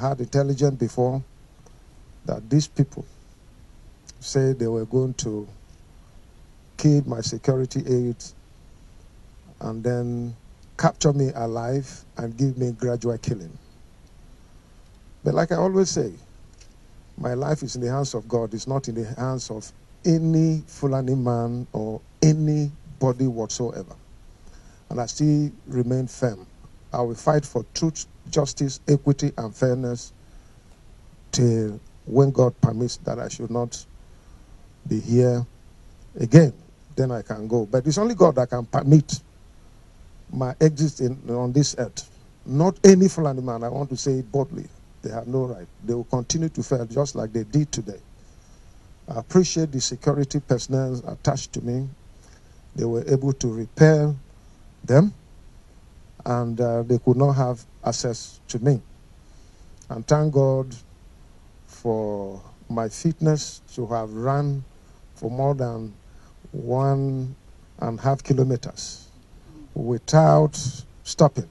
had intelligence before that these people said they were going to kill my security aides and then capture me alive and give me gradual killing. But like I always say, my life is in the hands of God, it's not in the hands of any Fulani man or anybody whatsoever. And I still remain firm. I will fight for truth, justice, equity, and fairness till when God permits that I should not be here again. Then I can go. But it's only God that can permit my exit in, on this earth. Not any Fulani man. I want to say it boldly. They have no right. They will continue to fail just like they did today. I appreciate the security personnel attached to me. They were able to repel them and uh, they could not have access to me. And thank God for my fitness to have run for more than one and a half kilometers without stopping.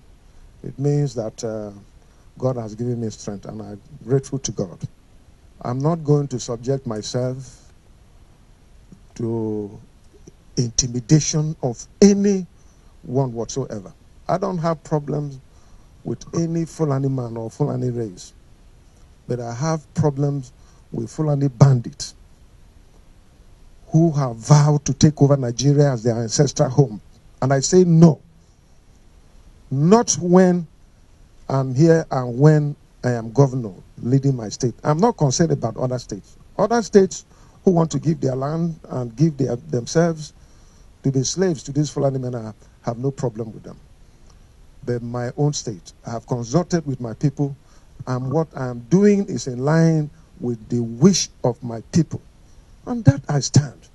It means that uh, God has given me strength, and I'm grateful to God. I'm not going to subject myself to intimidation of any one whatsoever. I don't have problems with any Fulani man or Fulani race, but I have problems with Fulani bandits who have vowed to take over Nigeria as their ancestral home. And I say no. Not when I'm here and when I am governor leading my state. I'm not concerned about other states. Other states who want to give their land and give their, themselves to be slaves to these Fulani men, I have no problem with them. But my own state, I have consulted with my people, and what I'm doing is in line with the wish of my people. On that I stand.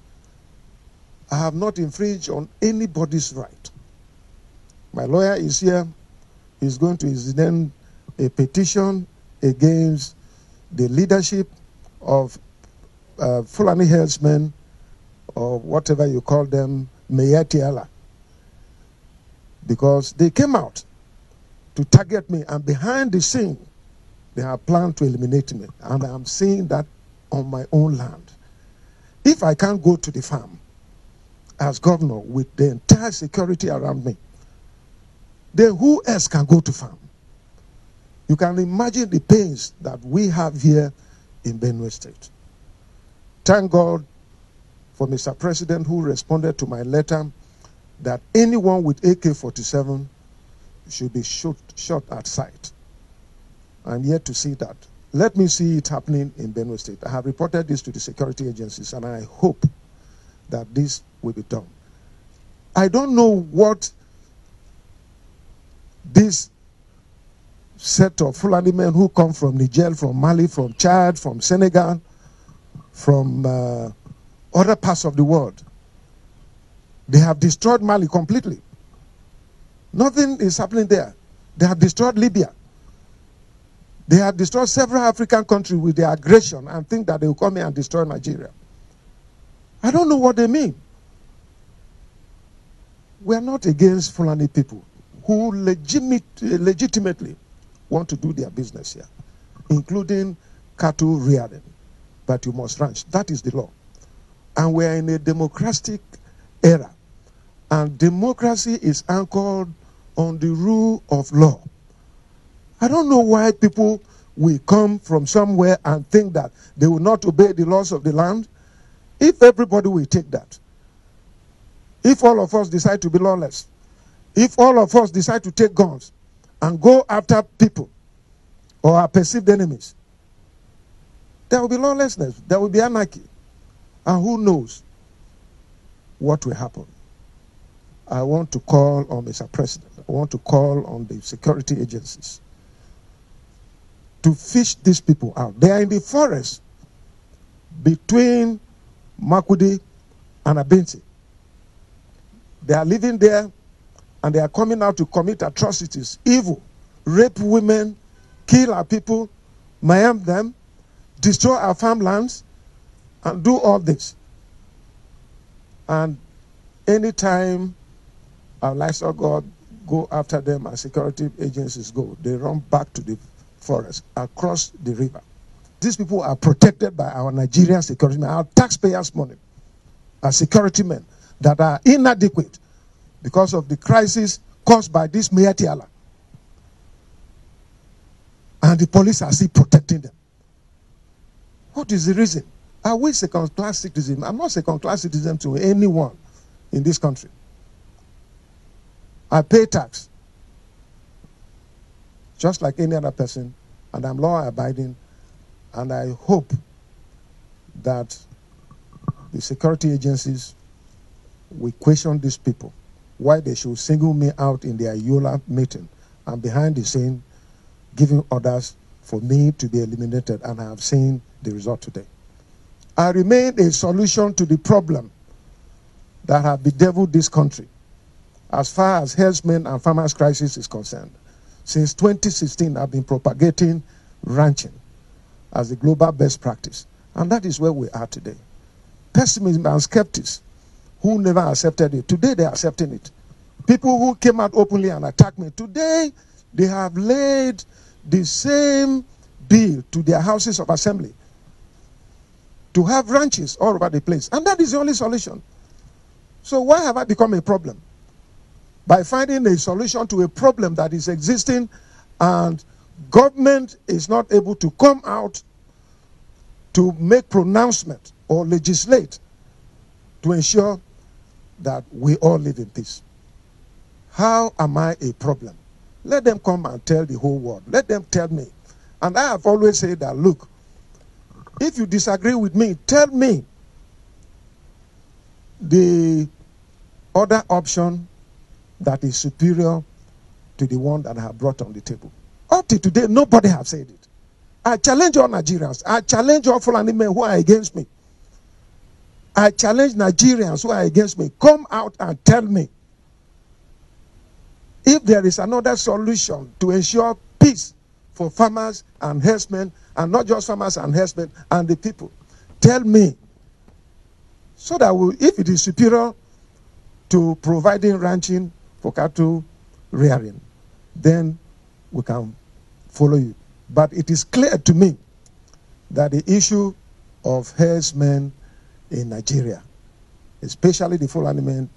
I have not infringed on anybody's right. My lawyer is here. He's going to send a petition against the leadership of uh, Fulani herdsmen or whatever you call them, Miyetti Allah. Because they came out to target me, and behind the scene, they have planned to eliminate me. And I'm seeing that on my own land. If I can't go to the farm as governor with the entire security around me, then who else can go to farm? You can imagine the pains that we have here in Benue State. Thank God for Mr. President who responded to my letter that anyone with AK 47 should be shot, shot at sight. I'm yet to see that. Let me see it happening in Benue State. I have reported this to the security agencies, and I hope that this will be done. I don't know what this set of Fulani men who come from Niger, from Mali, from Chad, from Senegal, from uh, other parts of the world, they have destroyed Mali completely. Nothing is happening there. They have destroyed Libya. They have destroyed several African countries with their aggression and think that they will come here and destroy Nigeria. I don't know what they mean. We are not against Fulani people who legitimate, legitimately want to do their business here, including cattle rearing. But you must ranch. That is the law. And we are in a democratic era. And democracy is anchored on the rule of law. I don't know why people will come from somewhere and think that they will not obey the laws of the land. If everybody will take that, if all of us decide to be lawless, if all of us decide to take guns and go after people or our perceived enemies, there will be lawlessness, there will be anarchy. And who knows what will happen? I want to call on Mr. President, I want to call on the security agencies to fish these people out. They are in the forest between Makurdi and Abinsi. They are living there and they are coming out to commit atrocities, evil, rape women, kill our people, maim them, destroy our farmlands, and do all this. And anytime our livestock guard go after them, our security agencies go, they run back to the forest across the river. These people are protected by our Nigerian security men, our taxpayers' money, our security men that are inadequate because of the crisis caused by this Miyetti Allah. And the police are still protecting them. What is the reason? Ah, Are we second class? I'm not second class citizen to anyone in this country. I pay tax just like any other person, and I'm law abiding, and I hope that the security agencies will question these people why they should single me out in their Yola meeting and behind the scene giving orders for me to be eliminated, and I have seen the result today. I remain a solution to the problem that have bedeviled this country as far as herdsmen and farmers crisis is concerned. Since 2016, I've been propagating ranching as the global best practice. And that is where we are today. Pessimism and skeptics who never accepted it, today they're accepting it. People who came out openly and attacked me, today they have laid the same bill to their houses of assembly to have ranches all over the place. And that is the only solution. So why have I become a problem? By finding a solution to a problem that is existing and government is not able to come out to make pronouncement or legislate to ensure that we all live in peace. How am I a problem? Let them come and tell the whole world. Let them tell me. And I have always said that look, if you disagree with me, tell me the other option that is superior to the one that I have brought on the table. Up to today, nobody has said it. I challenge all Nigerians. I challenge all Fulani men who are against me. I challenge Nigerians who are against me. Come out and tell me if there is another solution to ensure peace for farmers and herdsmen, and not just farmers and herdsmen and the people, tell me so that we, if it is superior to providing ranching for cattle rearing, then we can follow you. But it is clear to me that the issue of herdsmen in Nigeria, especially the Fulani men,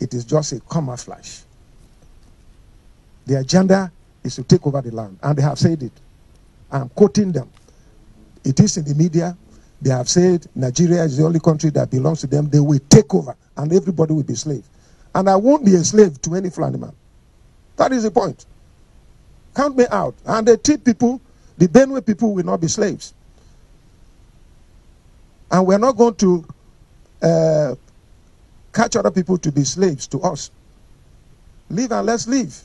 it is just a camouflage. The agenda is to take over the land, and they have said it. I'm quoting them. It is in the media. They have said Nigeria is the only country that belongs to them. They will take over, and everybody will be slave. And I won't be a slave to any Fulani man. That is the point. Count me out. And they treat people, the Benue people will not be slaves. And we're not going to uh, catch other people to be slaves to us. Live and let's live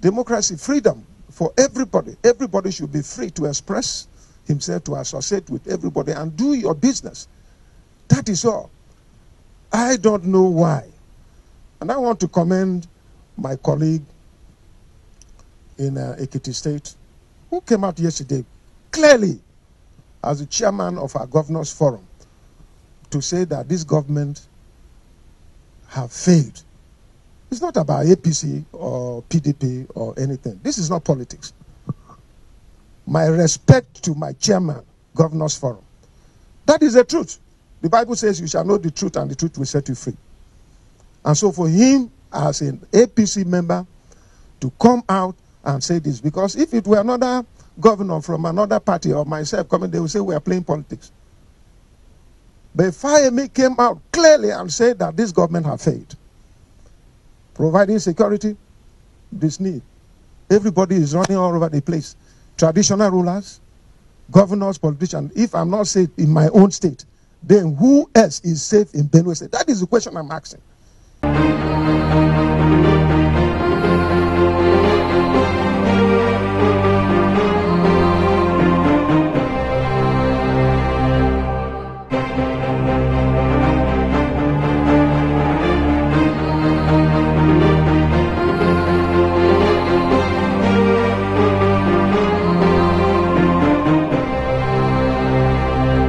democracy, freedom for everybody. Everybody should be free to express himself, to associate with everybody, and do your business. That is all. I don't know why. And I want to commend my colleague in uh, Ekiti State who came out yesterday clearly as the chairman of our governors forum to say that this government have failed it's not about APC or PDP or anything. This is not politics. My respect to my chairman, Governors Forum. That is the truth. The Bible says you shall know the truth and the truth will set you free. And so for him, as an APC member, to come out and say this, because if it were another governor from another party or myself coming, they would say we are playing politics. But Fayemi came out clearly and said that this government has failed providing security, this need. Everybody is running all over the place. Traditional rulers, governors, politicians. If I'm not safe in my own state, then who else is safe in Benue State? That is the question I'm asking.